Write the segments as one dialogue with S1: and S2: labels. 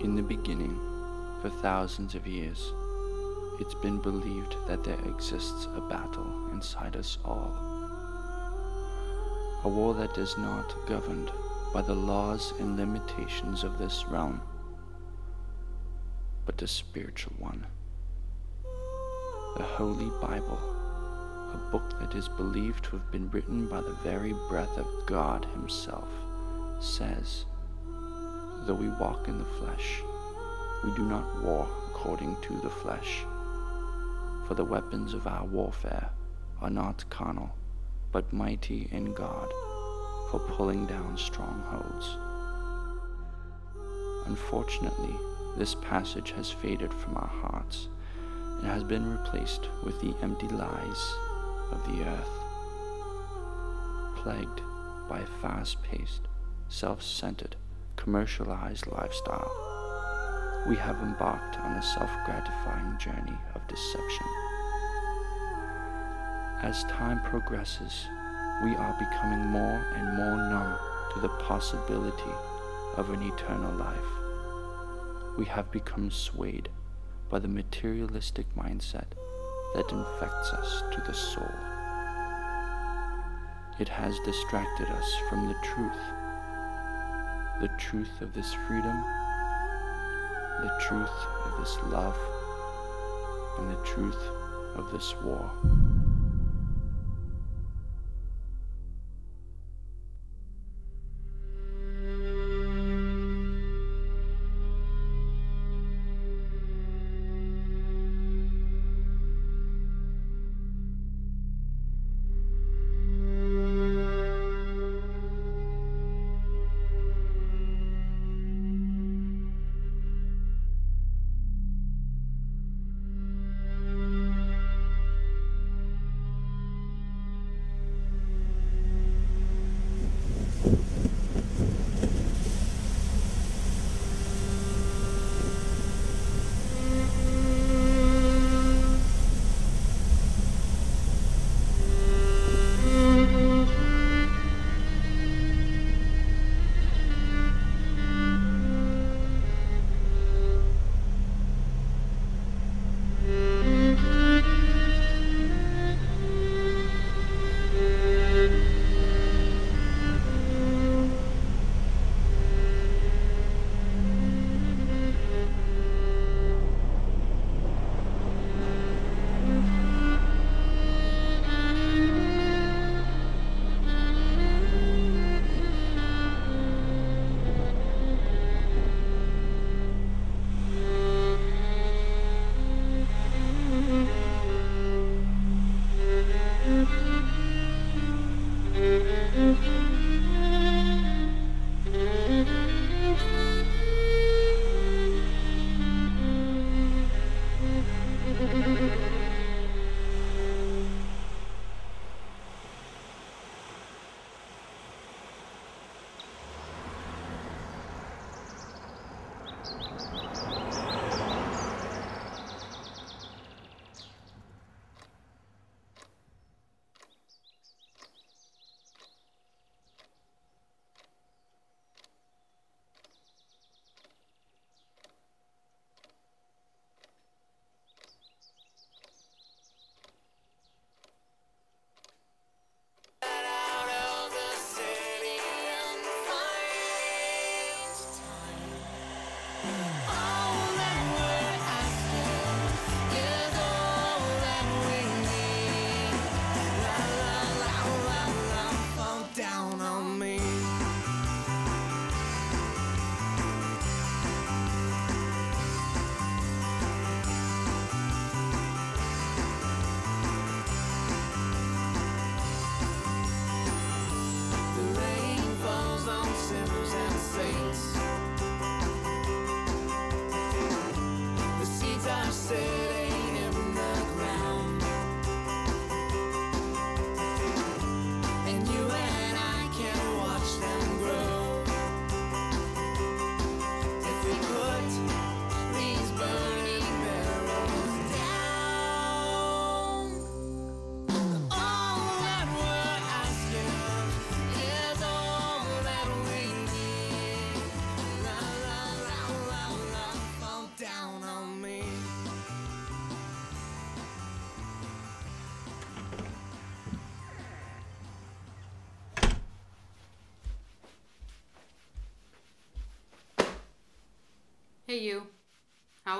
S1: In the beginning, for thousands of years, it's been believed that there exists a battle inside us all. A war that is not governed by the laws and limitations of this realm, but a spiritual one. The Holy Bible, a book that is believed to have been written by the very breath of God Himself, says, Though we walk in the flesh, we do not war according to the flesh. For the weapons of our warfare are not carnal, but mighty in God for pulling down strongholds. Unfortunately, this passage has faded from our hearts and has been replaced with the empty lies of the earth. Plagued by fast paced, self centered, commercialized lifestyle, we have embarked on a self gratifying journey of deception. As time progresses, we are becoming more and more numb to the possibility of an eternal life. We have become swayed by the materialistic mindset that infects us to the soul. It has distracted us from the truth, the truth of this freedom, the truth of this love, and the truth of this war.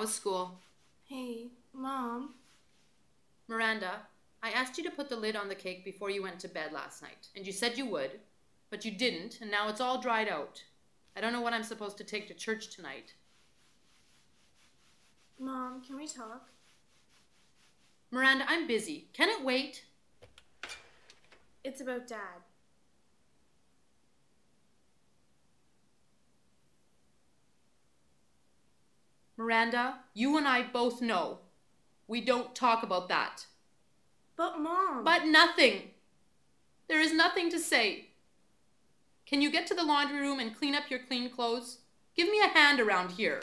S2: Was school?
S3: Hey, Mom.
S2: Miranda, I asked you to put the lid on the cake before you went to bed last night, and you said you would, but you didn't, and now it's all dried out. I don't know what I'm supposed to take to church tonight.
S3: Mom, can we talk?
S2: Miranda, I'm busy. Can it wait?
S3: It's about Dad.
S2: Miranda, you and I both know. We don't talk about that.
S3: But, Mom.
S2: But nothing. There is nothing to say. Can you get to the laundry room and clean up your clean clothes? Give me a hand around here.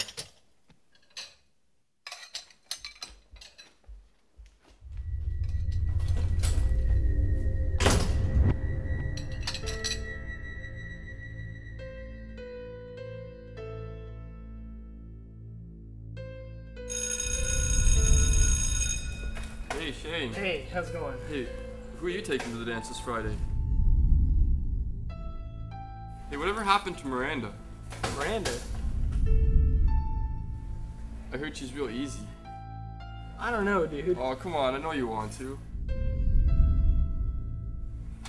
S4: How's it going?
S5: Hey, who are you taking to the dance this Friday? Hey, whatever happened to Miranda?
S4: Miranda?
S5: I heard she's real easy.
S4: I don't know, dude.
S5: Oh, come on, I know you want to.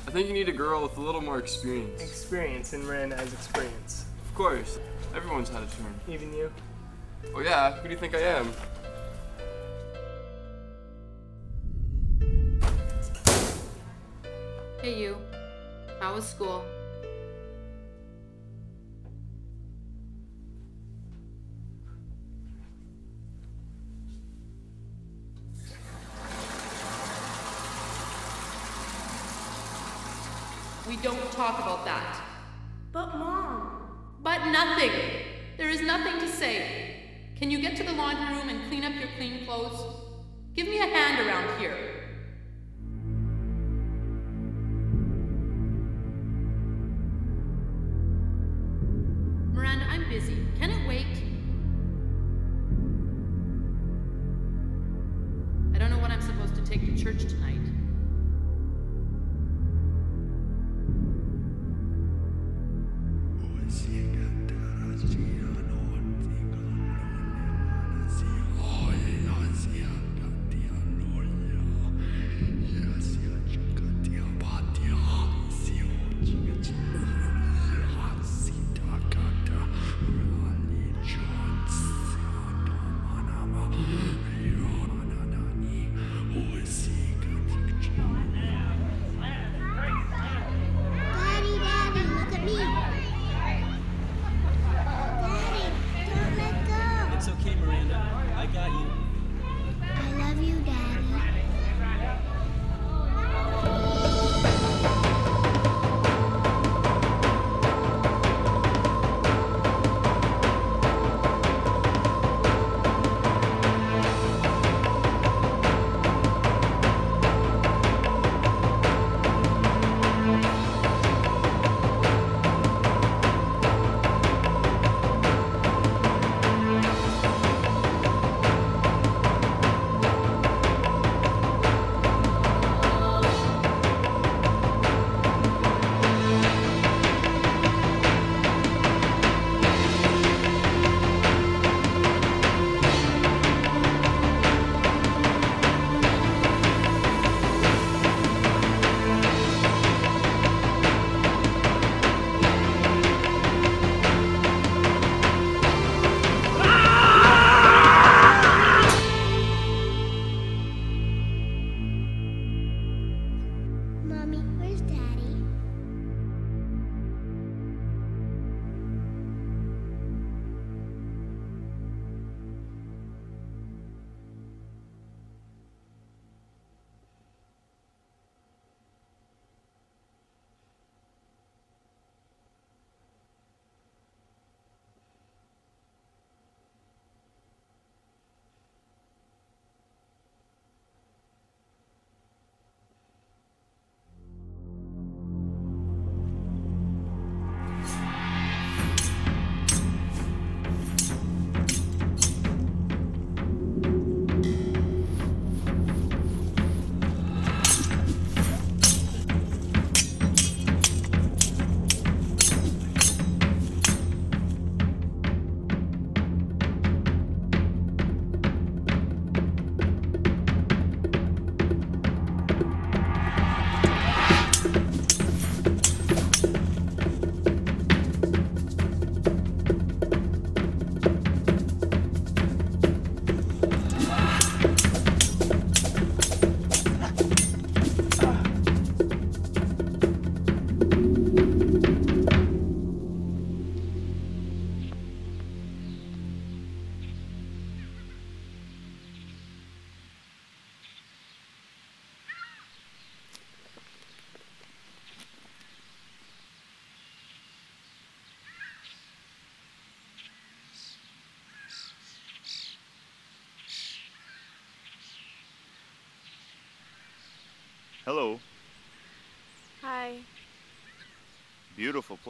S5: I think you need a girl with a little more experience.
S4: Experience, and Miranda has experience.
S5: Of course, everyone's had a turn.
S4: Even you?
S5: Oh yeah, who do you think I am?
S2: Hey, you. How was school? We don't talk about that.
S3: But, Mom.
S2: But nothing. There is nothing to say. Can you get to the laundry room and clean up your clean clothes? Give me a hand around here.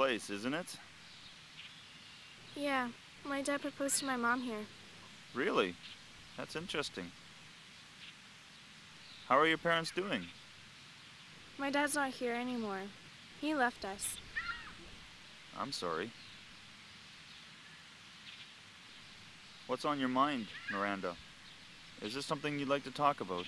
S6: Place, isn't it?
S3: Yeah, my dad proposed to my mom here.
S6: Really? That's interesting. How are your parents doing?
S3: My dad's not here anymore. He left us.
S6: I'm sorry. What's on your mind, Miranda? Is this something you'd like to talk about?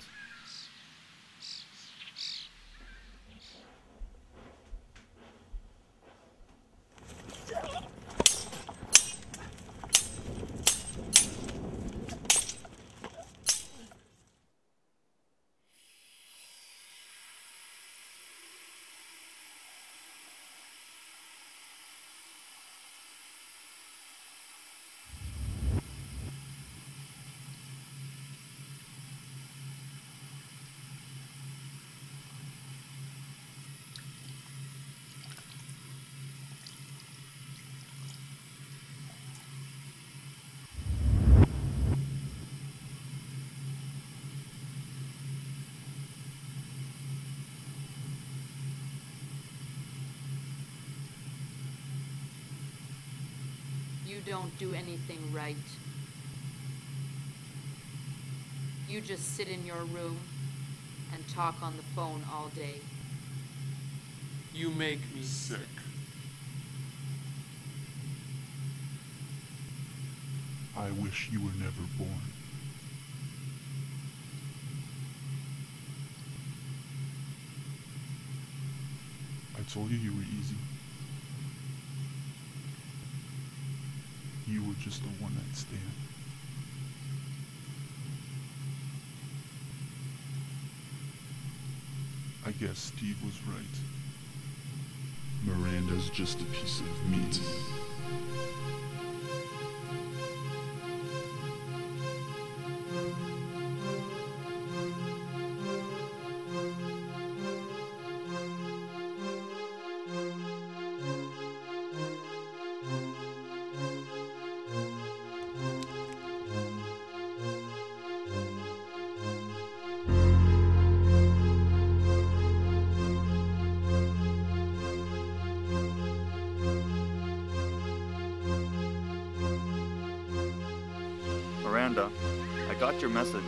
S2: You don't do anything right. You just sit in your room and talk on the phone all day.
S7: You make me sick.
S8: I wish you were never born. I told you you were easy. You were just a one night stand. I guess Steve was right. Miranda's just a piece of meat.
S6: I got your message.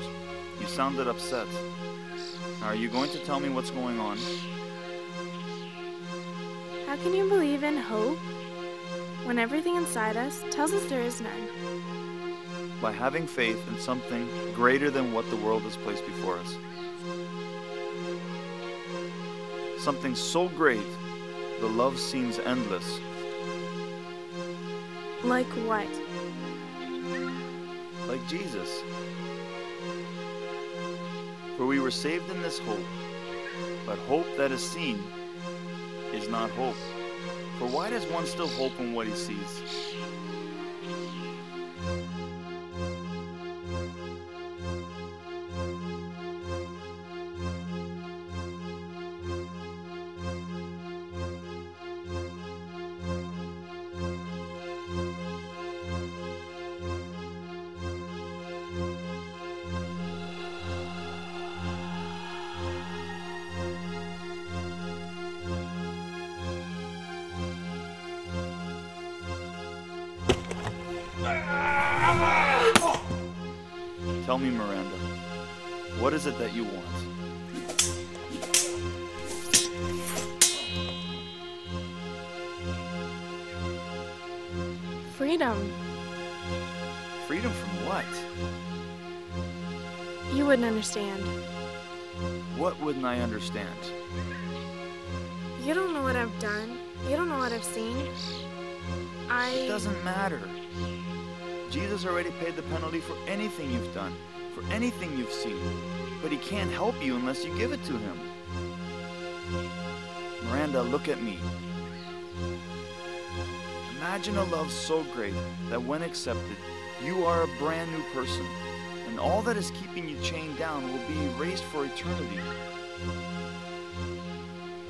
S6: You sounded upset. Are you going to tell me what's going on?
S3: How can you believe in hope when everything inside us tells us there is none?
S6: By having faith in something greater than what the world has placed before us. Something so great, the love seems endless.
S3: Like what?
S6: Like Jesus. For we were saved in this hope, but hope that is seen is not hope. For why does one still hope in what he sees? Tell me, Miranda, what is it that you want?
S3: Freedom.
S6: Freedom from what?
S3: You wouldn't understand.
S6: What wouldn't I understand?
S3: You don't know what I've done. You don't know what I've seen. I.
S6: It doesn't matter. Jesus already paid the penalty for anything you've done, for anything you've seen. But he can't help you unless you give it to him. Miranda, look at me. Imagine a love so great that when accepted, you are a brand new person, and all that is keeping you chained down will be erased for eternity.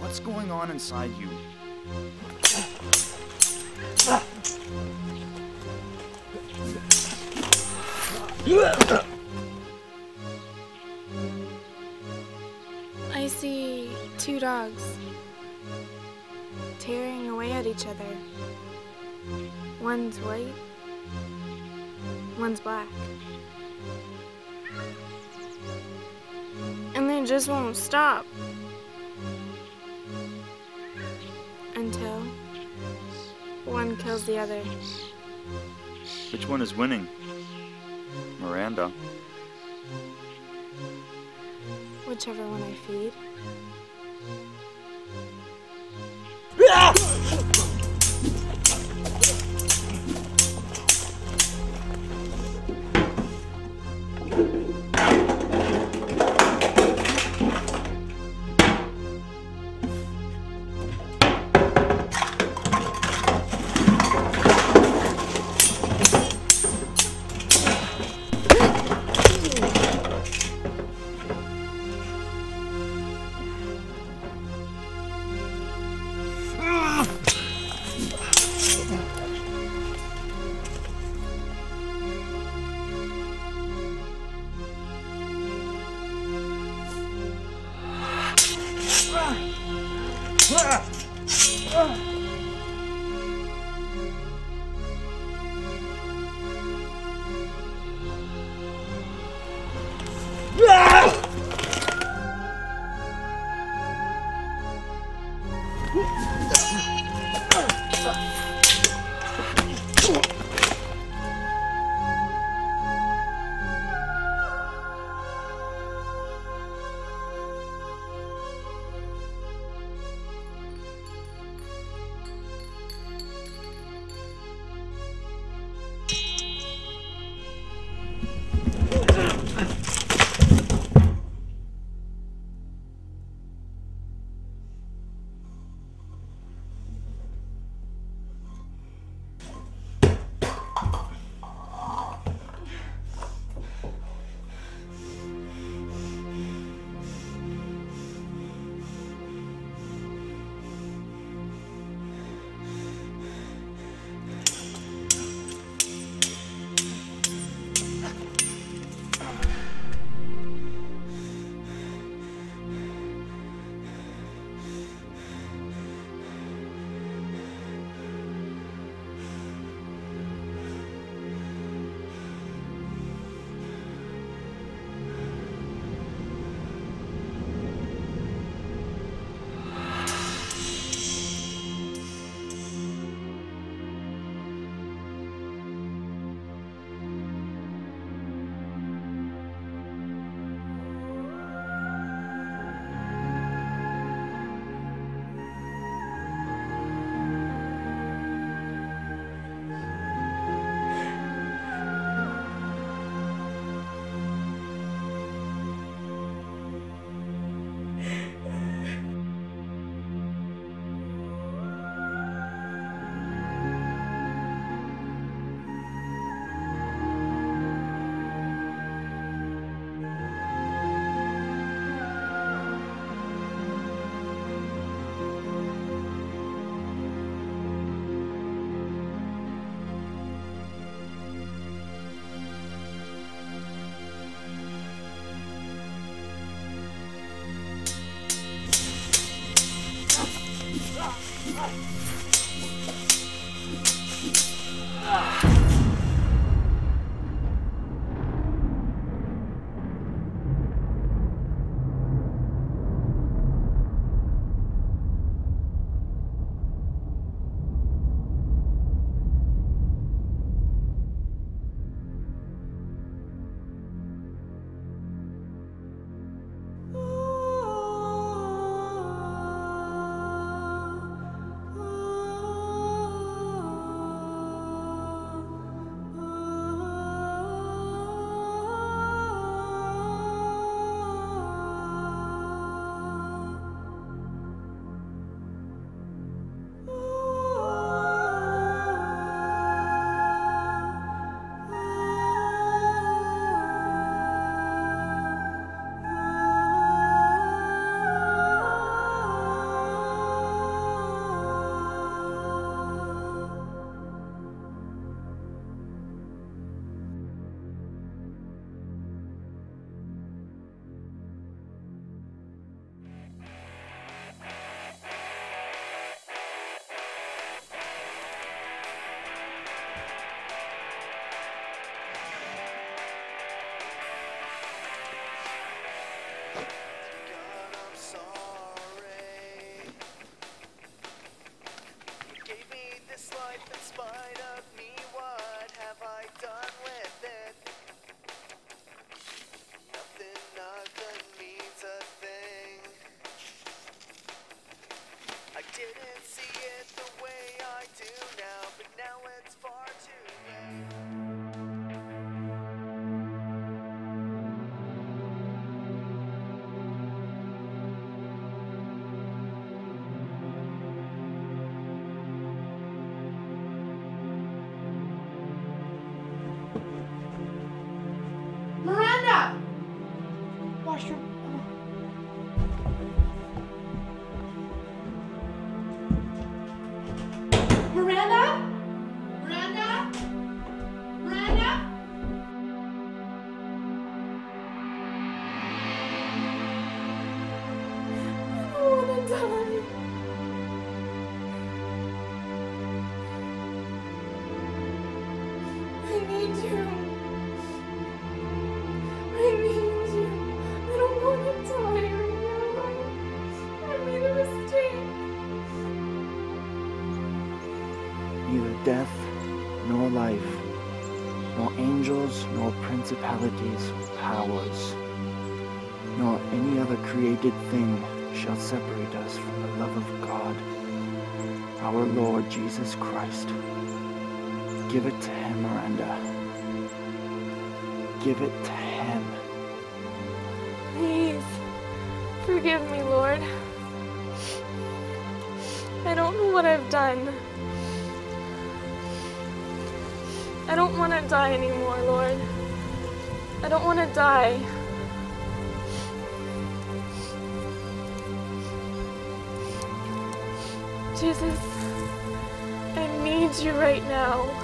S6: What's going on inside you?
S3: I see two dogs tearing away at each other. One's white, one's black. And they just won't stop. Until one kills the other.
S6: Which one is winning? Miranda.
S3: Whichever one I feed.
S1: neither death nor life, nor angels, nor principalities, powers, nor any other created thing shall separate us from the love of God, our Lord Jesus Christ. Give it to him, Miranda. Give it to him.
S3: Please, forgive me, Lord. I don't know what I've done. I don't want to die anymore, Lord. I don't want to die. Jesus, I need you right now.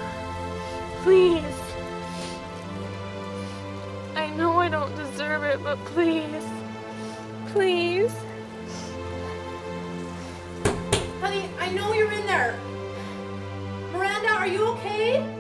S3: Please. I know I don't deserve it, but please. Please.
S2: Honey, I know you're in there. Miranda, are you okay?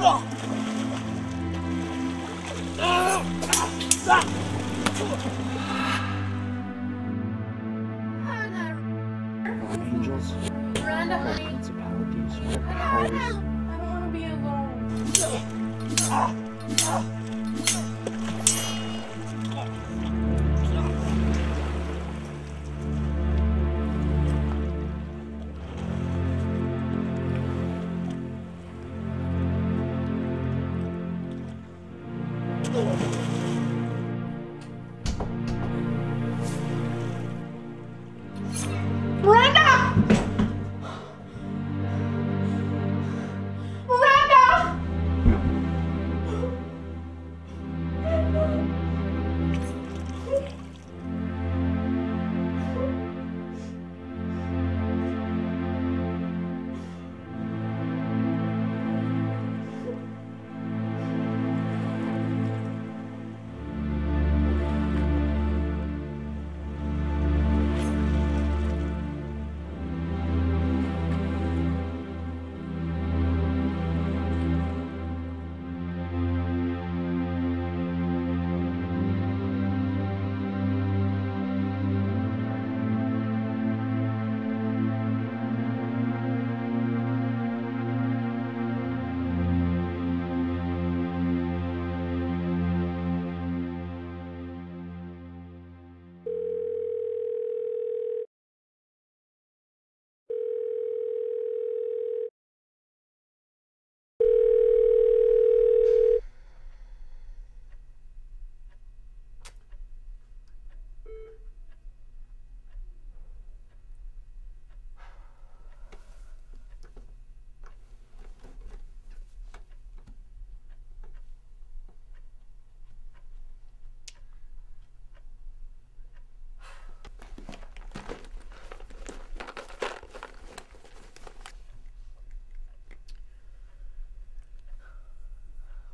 S6: Nor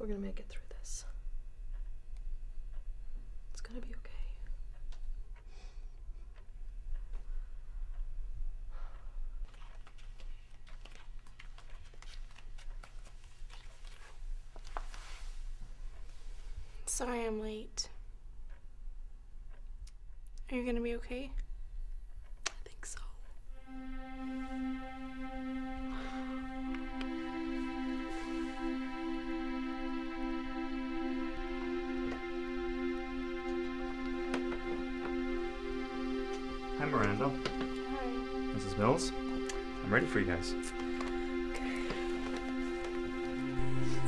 S9: We're gonna make it through this. It's gonna be okay.
S3: Sorry I'm late. Are you gonna be okay?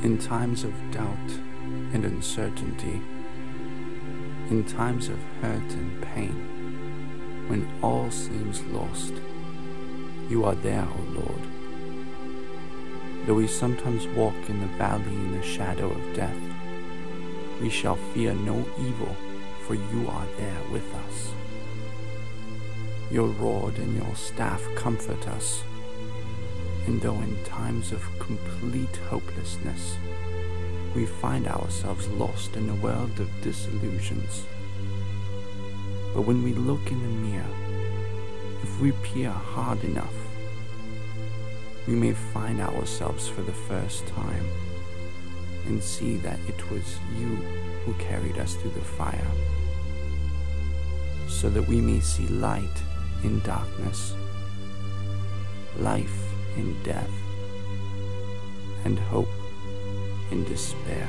S1: In times of doubt and uncertainty, in times of hurt and pain, when all seems lost, you are there, O Lord. Though we sometimes walk in the valley in the shadow of death, we shall fear no evil, for you are there with us. Your rod and your staff comfort us. And though in times of complete hopelessness, we find ourselves lost in a world of disillusions. But when we look in the mirror, if we peer hard enough, we may find ourselves for the first time and see that it was you who carried us through the fire, so that we may see light in darkness, life in death, and hope in despair.